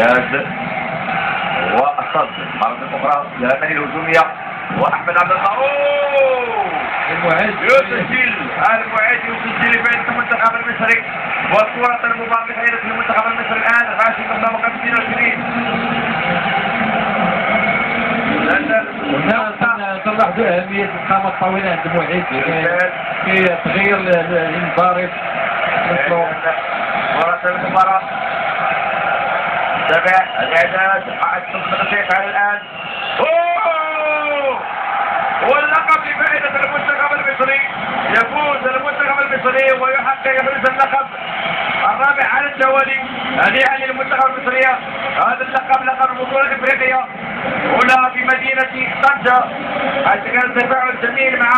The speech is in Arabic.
زياد وأسد مرة أخرى لهذه الهجومية وأحمد عبد أوه المعد يسجل المعد يسجل بين المنتخب المصري. والكرة المباراة بخيرة المنتخب المصري الآن غاشي قبل وقت 22 تلاحظوا أهمية القامة الطويلة عند المعد في تغيير المباراة. تابع الإعداد حقق تصديق على الآن. أوه! واللقب لفائدة المنتخب المصري. يفوز المنتخب المصري ويحقق يفوز اللقب الرابع على التوالي هنيئا للمنتخب المصري هذا اللقب لقب البطولة الإفريقية هنا في مدينة طنجة. حيث كان تفاعل جميل مع